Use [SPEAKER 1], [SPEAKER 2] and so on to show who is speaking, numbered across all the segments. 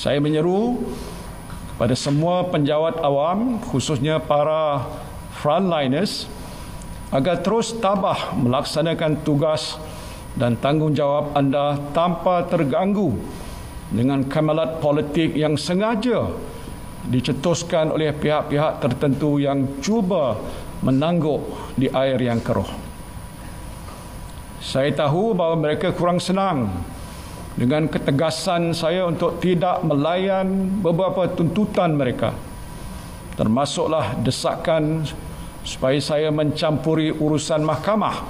[SPEAKER 1] Saya menyeru kepada semua penjawat awam khususnya para frontliners agar terus tabah melaksanakan tugas dan tanggungjawab anda tanpa terganggu dengan kamalat politik yang sengaja dicetuskan oleh pihak-pihak tertentu yang cuba menangguk di air yang keruh. Saya tahu bahawa mereka kurang senang dengan ketegasan saya untuk tidak melayan beberapa tuntutan mereka termasuklah desakan supaya saya mencampuri urusan mahkamah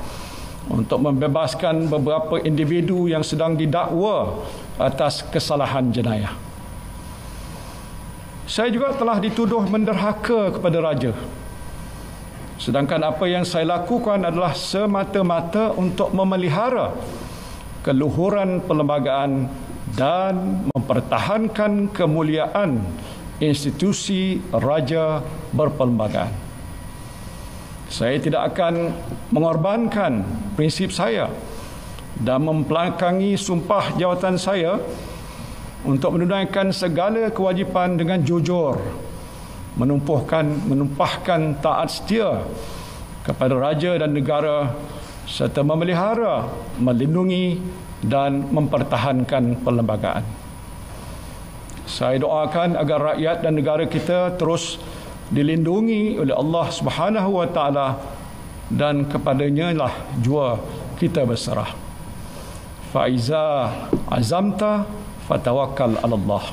[SPEAKER 1] untuk membebaskan beberapa individu yang sedang didakwa atas kesalahan jenayah. Saya juga telah dituduh menderhaka kepada raja. Sedangkan apa yang saya lakukan adalah semata-mata untuk memelihara keluhuran perlembagaan dan mempertahankan kemuliaan institusi raja berperlembagaan. Saya tidak akan mengorbankan prinsip saya dan mempelakangi sumpah jawatan saya untuk menunaikan segala kewajipan dengan jujur menumpuhkan menumpahkan taat setia kepada raja dan negara serta memelihara melindungi dan mempertahankan perlembagaan saya doakan agar rakyat dan negara kita terus dilindungi oleh Allah Subhanahu wa taala dan kepadanya lah jua kita berserah. Faiza azamta fatawakkal 'ala Allah.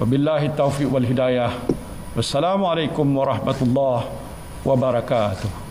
[SPEAKER 1] Wabillahi taufiq wal hidayah. Wassalamualaikum warahmatullahi wabarakatuh.